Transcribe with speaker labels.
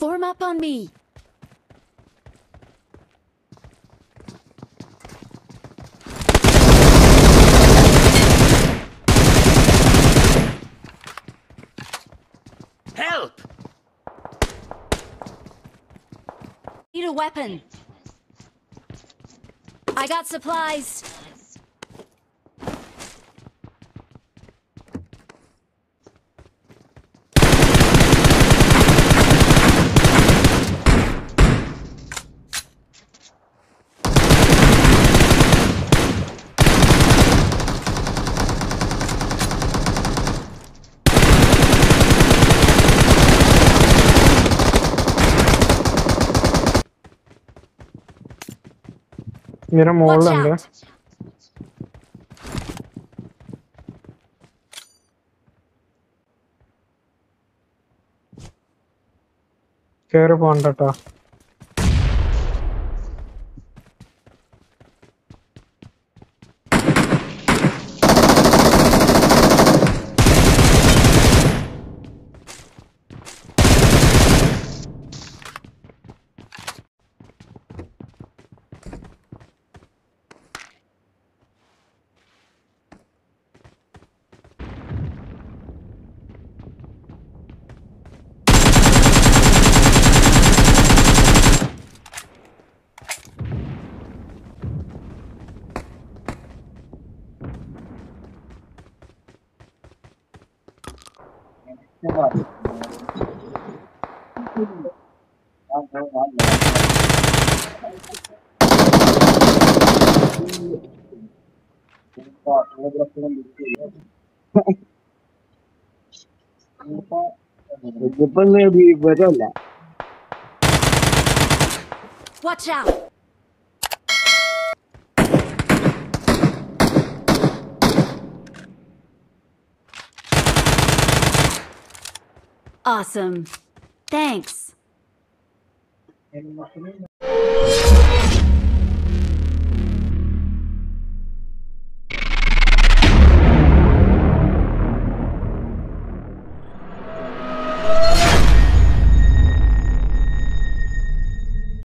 Speaker 1: Form up on me.
Speaker 2: Help!
Speaker 1: Need a weapon. I got supplies.
Speaker 3: ഇങ്ങനെ മുകളിലുണ്ട് കേറി പോണ്ടട്ടോ
Speaker 4: Allora, allora.
Speaker 1: Watch out! Awesome. Thanks.